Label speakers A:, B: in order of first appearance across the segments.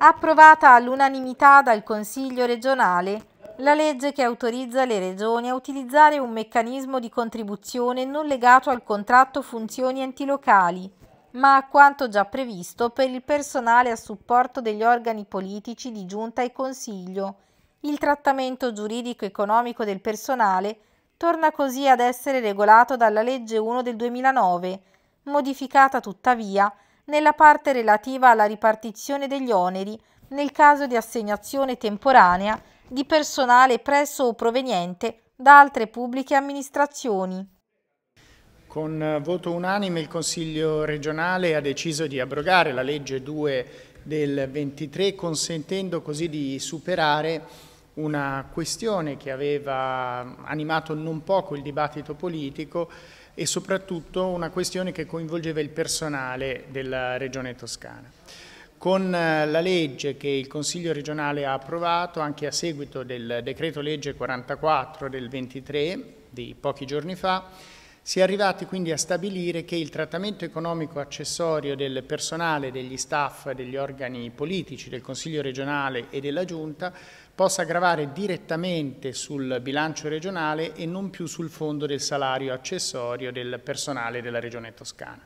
A: Approvata all'unanimità dal Consiglio regionale la legge che autorizza le regioni a utilizzare un meccanismo di contribuzione non legato al contratto funzioni enti locali, ma a quanto già previsto per il personale a supporto degli organi politici di giunta e consiglio. Il trattamento giuridico-economico del personale torna così ad essere regolato dalla legge 1 del 2009, modificata tuttavia nella parte relativa alla ripartizione degli oneri nel caso di assegnazione temporanea di personale presso o proveniente da altre pubbliche amministrazioni.
B: Con voto unanime il Consiglio regionale ha deciso di abrogare la legge 2 del 23 consentendo così di superare una questione che aveva animato non poco il dibattito politico e soprattutto una questione che coinvolgeva il personale della Regione Toscana. Con eh, la legge che il Consiglio regionale ha approvato, anche a seguito del decreto legge 44 del 23 di pochi giorni fa, si è arrivati quindi a stabilire che il trattamento economico accessorio del personale, degli staff, degli organi politici del Consiglio regionale e della Giunta possa gravare direttamente sul bilancio regionale e non più sul fondo del salario accessorio del personale della Regione Toscana.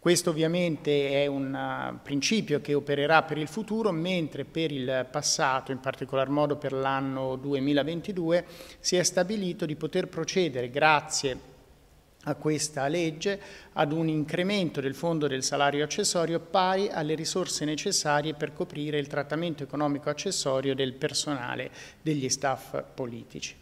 B: Questo ovviamente è un uh, principio che opererà per il futuro, mentre per il passato, in particolar modo per l'anno 2022, si è stabilito di poter procedere grazie a questa legge ad un incremento del fondo del salario accessorio pari alle risorse necessarie per coprire il trattamento economico accessorio del personale degli staff politici.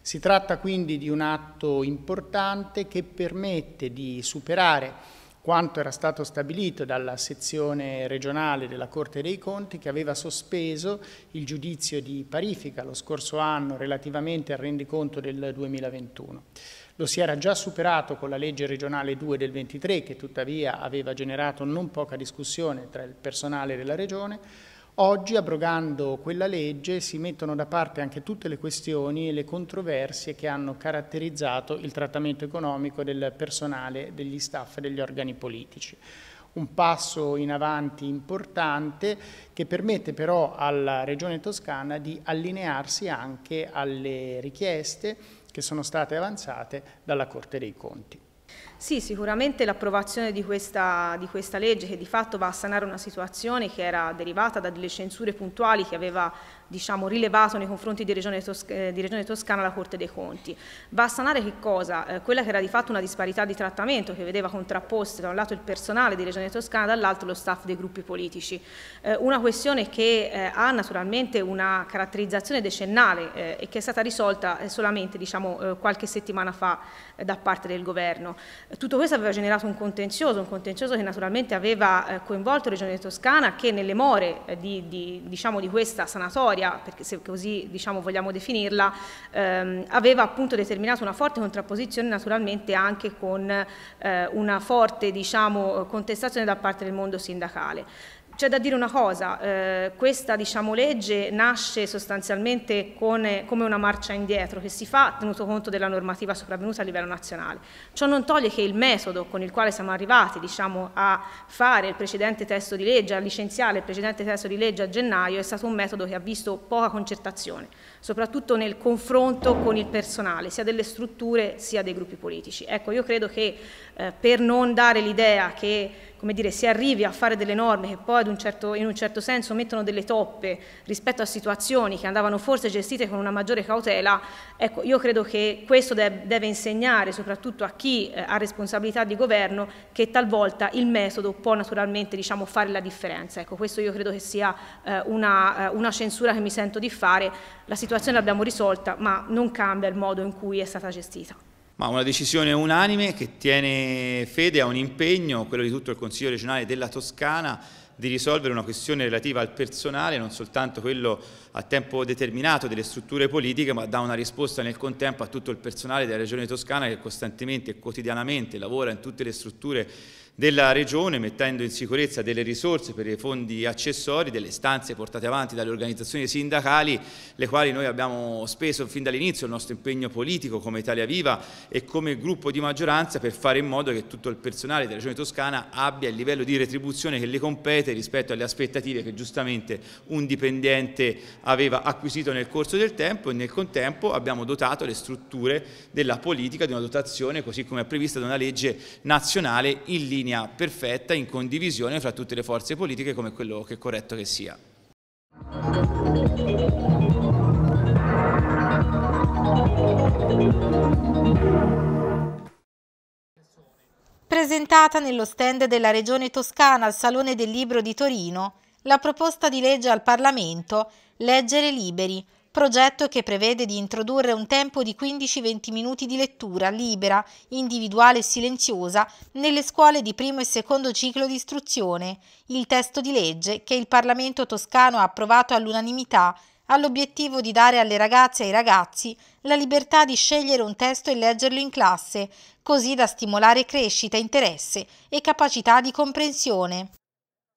B: Si tratta quindi di un atto importante che permette di superare quanto era stato stabilito dalla sezione regionale della Corte dei Conti che aveva sospeso il giudizio di parifica lo scorso anno relativamente al rendiconto del 2021. Lo si era già superato con la legge regionale 2 del 23 che tuttavia aveva generato non poca discussione tra il personale della regione, Oggi, abrogando quella legge, si mettono da parte anche tutte le questioni e le controversie che hanno caratterizzato il trattamento economico del personale, degli staff e degli organi politici. Un passo in avanti importante che permette però alla Regione Toscana di allinearsi anche alle richieste che sono state avanzate dalla Corte dei Conti.
C: Sì, sicuramente l'approvazione di questa, di questa legge che di fatto va a sanare una situazione che era derivata da delle censure puntuali che aveva diciamo, rilevato nei confronti di Regione, eh, di Regione, Toscana la Corte dei Conti. Va a sanare che cosa? Eh, quella che era di fatto una disparità di trattamento che vedeva contrapposte da un lato il personale di Regione Toscana, dall'altro lo staff dei gruppi politici. Eh, una questione che eh, ha naturalmente una caratterizzazione decennale eh, e che è stata risolta eh, solamente diciamo, qualche settimana fa da parte del governo. Tutto questo aveva generato un contenzioso, un contenzioso che naturalmente aveva coinvolto Regione Toscana che nelle more di, di, diciamo, di questa sanatoria perché se così diciamo, vogliamo definirla, ehm, aveva appunto determinato una forte contrapposizione naturalmente anche con eh, una forte diciamo, contestazione da parte del mondo sindacale. C'è da dire una cosa, eh, questa diciamo, legge nasce sostanzialmente con, come una marcia indietro che si fa tenuto conto della normativa sopravvenuta a livello nazionale. Ciò non toglie che il metodo con il quale siamo arrivati diciamo, a fare il precedente testo di legge, a licenziare il precedente testo di legge a gennaio, è stato un metodo che ha visto poca concertazione, soprattutto nel confronto con il personale, sia delle strutture sia dei gruppi politici. Ecco, io credo che eh, per non dare l'idea che come dire, si arrivi a fare delle norme che poi un certo, in un certo senso mettono delle toppe rispetto a situazioni che andavano forse gestite con una maggiore cautela, ecco, io credo che questo deve, deve insegnare soprattutto a chi eh, ha responsabilità di governo che talvolta il metodo può naturalmente diciamo, fare la differenza. Ecco, questo io credo che sia eh, una, eh, una censura che mi sento di fare, la situazione l'abbiamo risolta ma non cambia il modo in cui è stata gestita.
D: Ma una decisione unanime che tiene fede a un impegno, quello di tutto il Consiglio regionale della Toscana, di risolvere una questione relativa al personale, non soltanto quello a tempo determinato delle strutture politiche, ma dà una risposta nel contempo a tutto il personale della Regione Toscana che costantemente e quotidianamente lavora in tutte le strutture della Regione, mettendo in sicurezza delle risorse per i fondi accessori, delle stanze portate avanti dalle organizzazioni sindacali, le quali noi abbiamo speso fin dall'inizio il nostro impegno politico come Italia Viva e come gruppo di maggioranza per fare in modo che tutto il personale della Regione Toscana abbia il livello di retribuzione che le compete rispetto alle aspettative che giustamente un dipendente aveva acquisito nel corso del tempo e nel contempo abbiamo dotato le strutture della politica di una dotazione così come è prevista da una legge nazionale in linea perfetta, in condivisione fra tutte le forze politiche come quello che è corretto che sia.
A: Presentata nello stand della Regione Toscana al Salone del Libro di Torino, la proposta di legge al Parlamento Leggere Liberi, progetto che prevede di introdurre un tempo di 15-20 minuti di lettura libera, individuale e silenziosa nelle scuole di primo e secondo ciclo di istruzione. Il testo di legge, che il Parlamento toscano ha approvato all'unanimità, ha l'obiettivo di dare alle ragazze e ai ragazzi la libertà di scegliere un testo e leggerlo in classe, così da stimolare crescita, interesse e capacità di comprensione.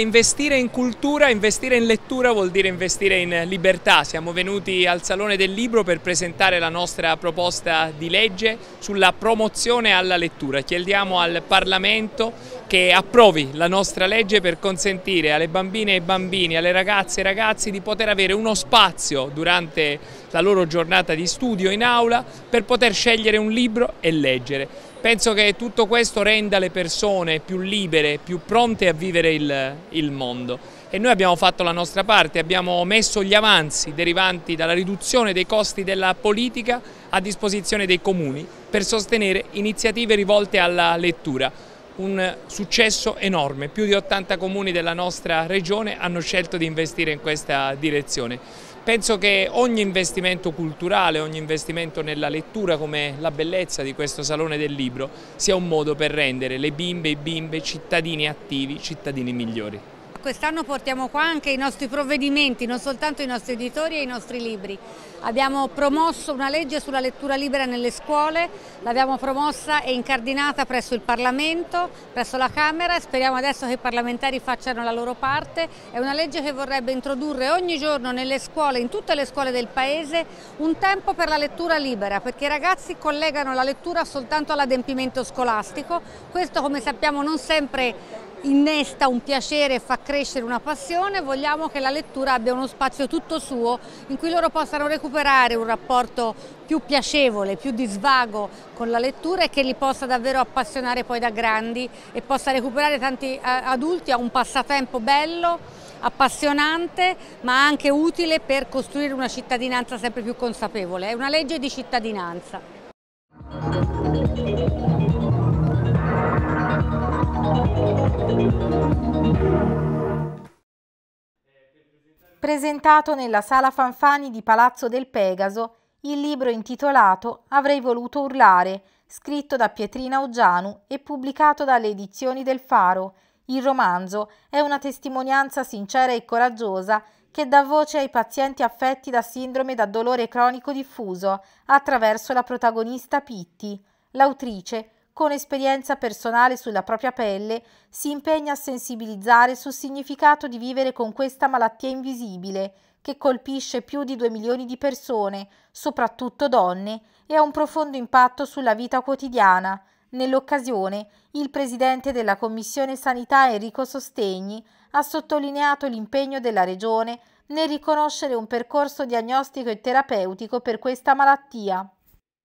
E: Investire in cultura, investire in lettura vuol dire investire in libertà. Siamo venuti al Salone del Libro per presentare la nostra proposta di legge sulla promozione alla lettura. Chiediamo al Parlamento che approvi la nostra legge per consentire alle bambine e bambini, alle ragazze e ragazzi di poter avere uno spazio durante la loro giornata di studio in aula per poter scegliere un libro e leggere. Penso che tutto questo renda le persone più libere, più pronte a vivere il, il mondo e noi abbiamo fatto la nostra parte, abbiamo messo gli avanzi derivanti dalla riduzione dei costi della politica a disposizione dei comuni per sostenere iniziative rivolte alla lettura. Un successo enorme, più di 80 comuni della nostra regione hanno scelto di investire in questa direzione. Penso che ogni investimento culturale, ogni investimento nella lettura come la bellezza di questo Salone del Libro sia un modo per rendere le bimbe e i bimbe cittadini attivi, cittadini migliori.
F: Quest'anno portiamo qua anche i nostri provvedimenti, non soltanto i nostri editori e i nostri libri. Abbiamo promosso una legge sulla lettura libera nelle scuole, l'abbiamo promossa e incardinata presso il Parlamento, presso la Camera e speriamo adesso che i parlamentari facciano la loro parte. È una legge che vorrebbe introdurre ogni giorno nelle scuole, in tutte le scuole del Paese, un tempo per la lettura libera, perché i ragazzi collegano la lettura soltanto all'adempimento scolastico. Questo come sappiamo non sempre innesta un piacere e fa crescere una passione, vogliamo che la lettura abbia uno spazio tutto suo in cui loro possano recuperare un rapporto più piacevole, più di svago con la lettura e che li possa davvero appassionare poi da grandi e possa recuperare tanti eh, adulti a un passatempo bello, appassionante ma anche utile per costruire una cittadinanza sempre più consapevole. È una legge di cittadinanza.
A: Presentato nella Sala Fanfani di Palazzo del Pegaso il libro intitolato Avrei voluto urlare, scritto da Pietrina Oggianu e pubblicato dalle edizioni del Faro. Il romanzo è una testimonianza sincera e coraggiosa che dà voce ai pazienti affetti da sindrome da dolore cronico diffuso attraverso la protagonista Pitti. L'autrice con esperienza personale sulla propria pelle, si impegna a sensibilizzare sul significato di vivere con questa malattia invisibile che colpisce più di due milioni di persone, soprattutto donne, e ha un profondo impatto sulla vita quotidiana. Nell'occasione, il presidente della Commissione Sanità Enrico Sostegni ha sottolineato l'impegno della Regione nel riconoscere un percorso diagnostico e terapeutico per questa malattia.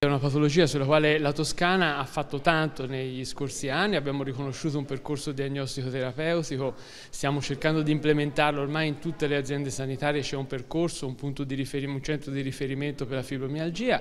G: È una patologia sulla quale la Toscana ha fatto tanto negli scorsi anni, abbiamo riconosciuto un percorso diagnostico terapeutico, stiamo cercando di implementarlo, ormai in tutte le aziende sanitarie. C'è un percorso, un, un centro di riferimento per la fibromialgia,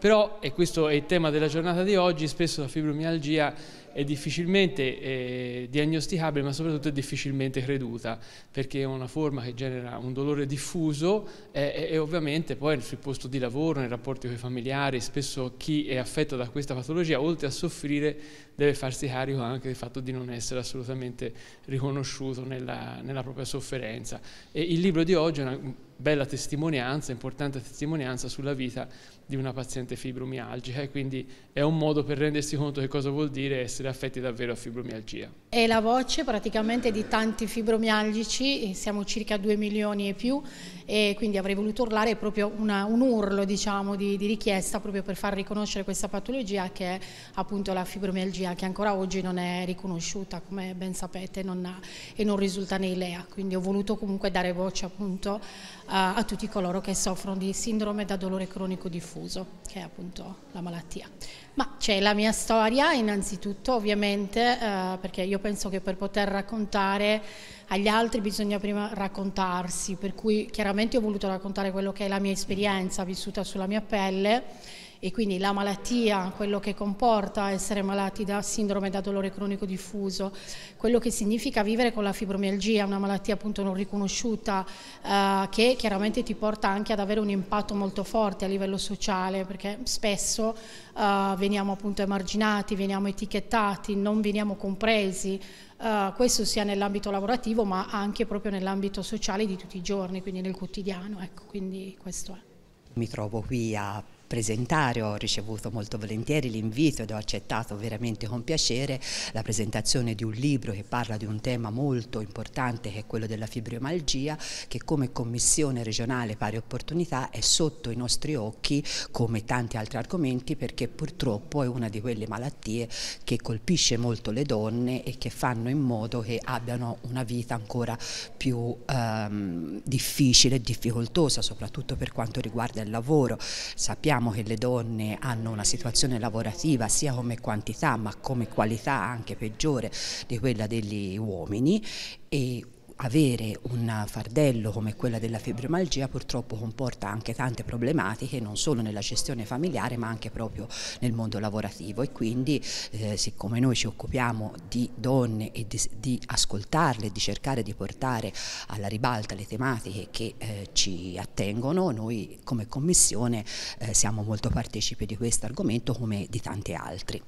G: però, e questo è il tema della giornata di oggi, spesso la fibromialgia è difficilmente eh, diagnosticabile ma soprattutto è difficilmente creduta perché è una forma che genera un dolore diffuso eh, e ovviamente poi sul posto di lavoro, nei rapporti con i familiari, spesso chi è affetto da questa patologia oltre a soffrire deve farsi carico anche del fatto di non essere assolutamente riconosciuto nella, nella propria sofferenza. E il libro di oggi è una bella testimonianza, importante testimonianza sulla vita di una paziente fibromialgica e quindi è un modo per rendersi conto di cosa vuol dire essere affetti davvero a fibromialgia.
H: È la voce praticamente di tanti fibromialgici, siamo circa 2 milioni e più e quindi avrei voluto urlare proprio una, un urlo diciamo, di, di, richiesta proprio per far riconoscere questa patologia che è appunto la fibromialgia che ancora oggi non è riconosciuta come ben sapete non ha, e non risulta nei LEA, quindi ho voluto comunque dare voce appunto a, a tutti coloro che soffrono di sindrome da dolore cronico diffuso, che è appunto la malattia. Ma c'è la mia storia innanzitutto ovviamente eh, perché io penso che per poter raccontare agli altri bisogna prima raccontarsi, per cui chiaramente ho voluto raccontare quello che è la mia esperienza vissuta sulla mia pelle e quindi la malattia, quello che comporta essere malati da sindrome da dolore cronico diffuso, quello che significa vivere con la fibromialgia, una malattia appunto non riconosciuta eh, che chiaramente ti porta anche ad avere un impatto molto forte a livello sociale perché spesso eh, veniamo appunto emarginati, veniamo etichettati, non veniamo compresi, Uh, questo sia nell'ambito lavorativo ma anche proprio nell'ambito sociale di tutti i giorni, quindi nel quotidiano. Ecco, quindi questo è.
I: Mi trovo qui a presentare, ho ricevuto molto volentieri l'invito ed ho accettato veramente con piacere la presentazione di un libro che parla di un tema molto importante che è quello della fibromialgia che come Commissione regionale pari opportunità è sotto i nostri occhi come tanti altri argomenti perché purtroppo è una di quelle malattie che colpisce molto le donne e che fanno in modo che abbiano una vita ancora più ehm, difficile e difficoltosa soprattutto per quanto riguarda il lavoro. Sappiamo Sappiamo che le donne hanno una situazione lavorativa sia come quantità ma come qualità anche peggiore di quella degli uomini. E avere un fardello come quella della fibromialgia purtroppo comporta anche tante problematiche non solo nella gestione familiare ma anche proprio nel mondo lavorativo e quindi eh, siccome noi ci occupiamo di donne e di, di ascoltarle di cercare di portare alla ribalta le tematiche che eh, ci attengono noi come commissione eh, siamo molto partecipi di questo argomento come di tanti altri.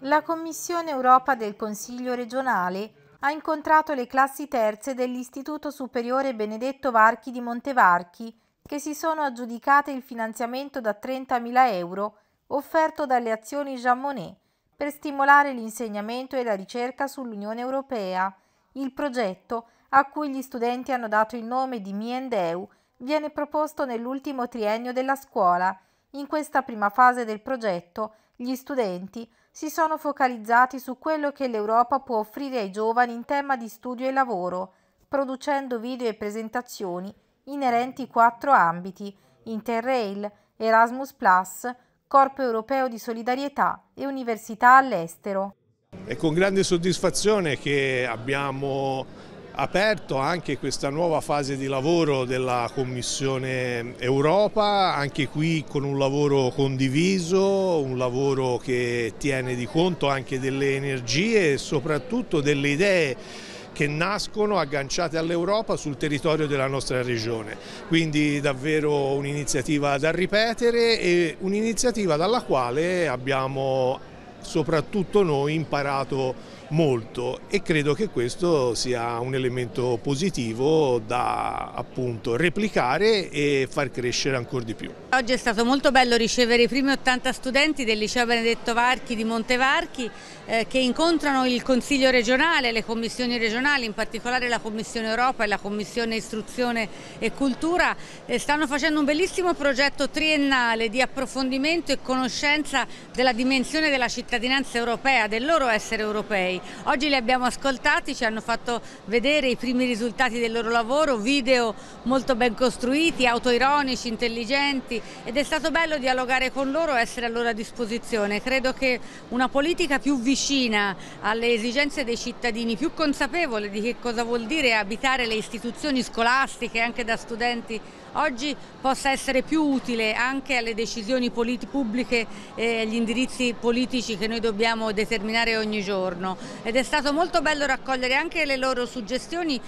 A: La Commissione Europa del Consiglio regionale ha incontrato le classi terze dell'Istituto Superiore Benedetto Varchi di Montevarchi che si sono aggiudicate il finanziamento da 30.000 euro offerto dalle azioni Jean Monnet per stimolare l'insegnamento e la ricerca sull'Unione Europea. Il progetto, a cui gli studenti hanno dato il nome di Miendeu, viene proposto nell'ultimo triennio della scuola. In questa prima fase del progetto gli studenti si sono focalizzati su quello che l'Europa può offrire ai giovani in tema di studio e lavoro, producendo video e presentazioni inerenti quattro ambiti Interrail, Erasmus Corpo Europeo di Solidarietà e Università all'estero.
J: È con grande soddisfazione che abbiamo aperto anche questa nuova fase di lavoro della Commissione Europa, anche qui con un lavoro condiviso, un lavoro che tiene di conto anche delle energie e soprattutto delle idee che nascono agganciate all'Europa sul territorio della nostra regione. Quindi davvero un'iniziativa da ripetere e un'iniziativa dalla quale abbiamo soprattutto noi imparato molto e credo che questo sia un elemento positivo da appunto replicare e far crescere ancora di più.
F: Oggi è stato molto bello ricevere i primi 80 studenti del liceo Benedetto Varchi di Montevarchi eh, che incontrano il Consiglio regionale, le commissioni regionali, in particolare la Commissione Europa e la Commissione Istruzione e Cultura, eh, stanno facendo un bellissimo progetto triennale di approfondimento e conoscenza della dimensione della cittadinanza europea, del loro essere europei. Oggi li abbiamo ascoltati, ci hanno fatto vedere i primi risultati del loro lavoro, video molto ben costruiti, autoironici, intelligenti ed è stato bello dialogare con loro e essere a loro disposizione. Credo che una politica più vicina alle esigenze dei cittadini, più consapevole di che cosa vuol dire abitare le istituzioni scolastiche anche da studenti oggi possa essere più utile anche alle decisioni pubbliche e agli indirizzi politici che noi dobbiamo determinare ogni giorno. Ed è stato molto bello raccogliere anche le loro suggestioni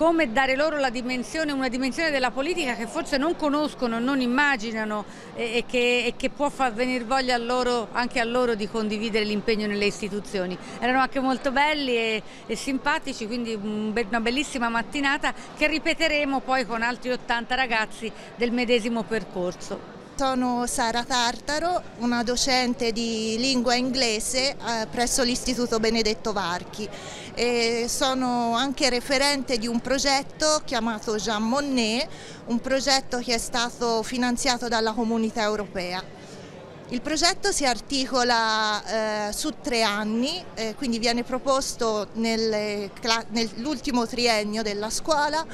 F: come dare loro dimensione, una dimensione della politica che forse non conoscono, non immaginano e, e, che, e che, può far venire voglia a loro, anche a loro di condividere l'impegno nelle istituzioni. Erano anche molto belli e, e simpatici, quindi una bellissima mattinata che ripeteremo poi con altri 80 ragazzi del medesimo percorso.
K: Sono Sara Tartaro, una docente di lingua inglese eh, presso l'Istituto Benedetto Varchi e sono anche referente di un progetto chiamato Jean Monnet, un progetto che è stato finanziato dalla Comunità Europea. Il progetto si articola eh, su tre anni, eh, quindi viene proposto nell'ultimo triennio della scuola.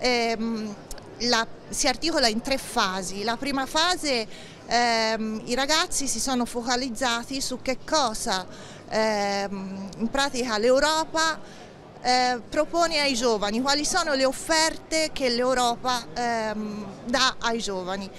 K: Ehm, la, si articola in tre fasi. La prima fase ehm, i ragazzi si sono focalizzati su che cosa ehm, in pratica l'Europa eh, propone ai giovani, quali sono le offerte che l'Europa ehm, dà ai giovani.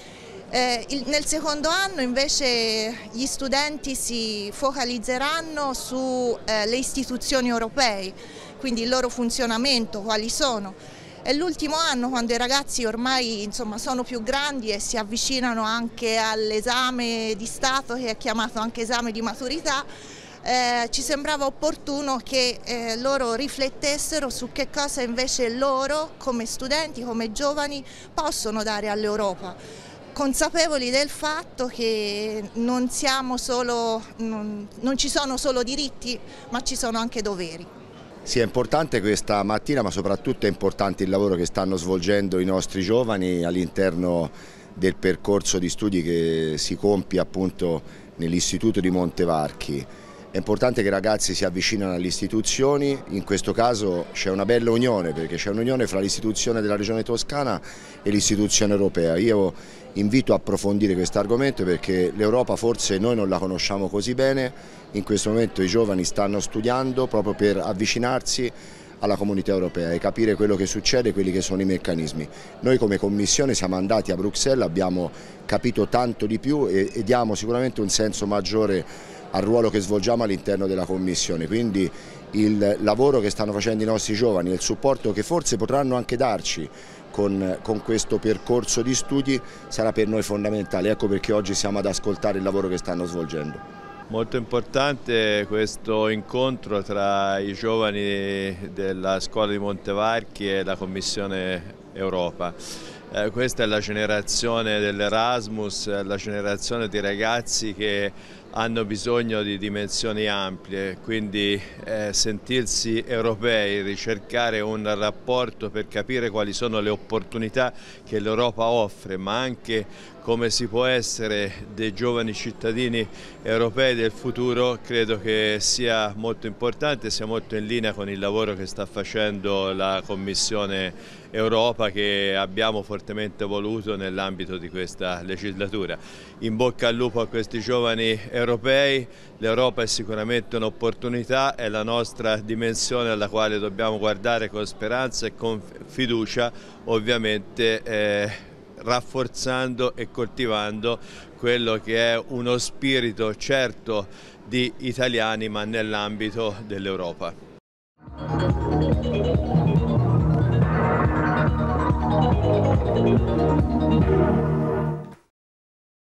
K: Eh, il, nel secondo anno invece gli studenti si focalizzeranno sulle eh, istituzioni europee, quindi il loro funzionamento, quali sono è l'ultimo anno quando i ragazzi ormai insomma, sono più grandi e si avvicinano anche all'esame di Stato che è chiamato anche esame di maturità, eh, ci sembrava opportuno che eh, loro riflettessero su che cosa invece loro come studenti, come giovani possono dare all'Europa consapevoli del fatto che non, solo, non, non ci sono solo diritti ma ci sono anche doveri.
L: Sì, è importante questa mattina, ma soprattutto è importante il lavoro che stanno svolgendo i nostri giovani all'interno del percorso di studi che si compie appunto nell'Istituto di Montevarchi. È importante che i ragazzi si avvicinino alle istituzioni, in questo caso c'è una bella unione perché c'è un'unione fra l'istituzione della Regione Toscana e l'istituzione europea. Io invito a approfondire questo argomento perché l'Europa forse noi non la conosciamo così bene, in questo momento i giovani stanno studiando proprio per avvicinarsi alla comunità europea e capire quello che succede, quelli che sono i meccanismi. Noi come Commissione siamo andati a Bruxelles, abbiamo capito tanto di più e, e diamo sicuramente un senso maggiore al ruolo che svolgiamo all'interno della Commissione, quindi il lavoro che stanno facendo i nostri giovani il supporto che forse potranno anche darci con, con, questo percorso di studi sarà per noi fondamentale, ecco perché oggi siamo ad ascoltare il lavoro che stanno svolgendo.
M: Molto importante questo incontro tra i giovani della scuola di Montevarchi e la Commissione Europa. Eh, questa è la generazione dell'Erasmus, la generazione di ragazzi che hanno bisogno di dimensioni ampie, quindi eh, sentirsi europei, ricercare un rapporto per capire quali sono le opportunità che l'Europa offre, ma anche come si può essere dei giovani cittadini europei del futuro, credo che sia molto importante, sia molto in linea con il lavoro che sta facendo la Commissione Europa che abbiamo fortemente voluto nell'ambito di questa legislatura. In bocca al lupo a questi giovani europei europei, l'Europa è sicuramente un'opportunità, è la nostra dimensione alla quale dobbiamo guardare con speranza e con fiducia, ovviamente eh, rafforzando e coltivando quello che è uno spirito certo di italiani ma nell'ambito dell'Europa.